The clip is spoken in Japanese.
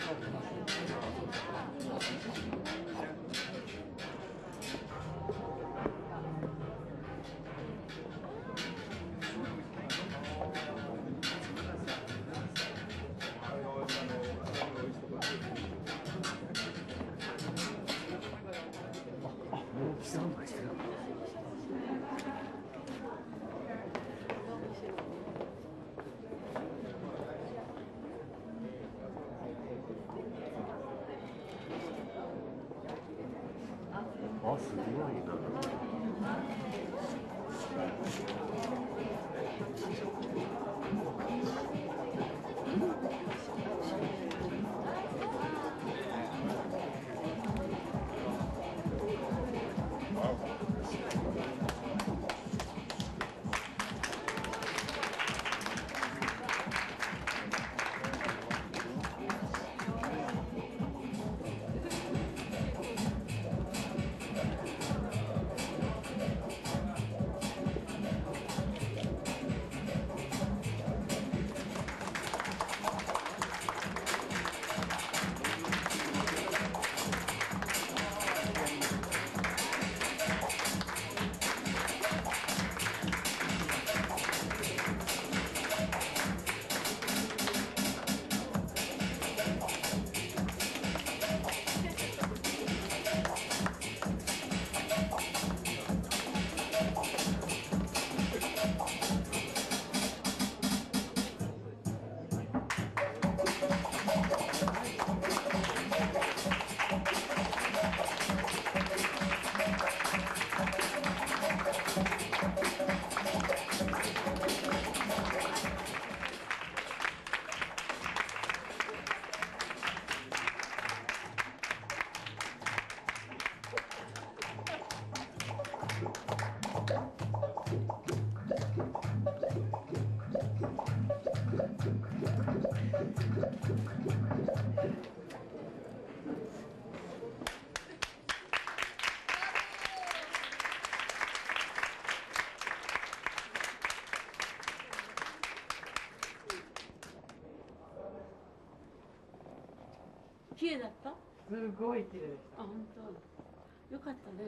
Thank you. すごいな。綺麗だった？すごい綺麗でした。あ本当。よかったね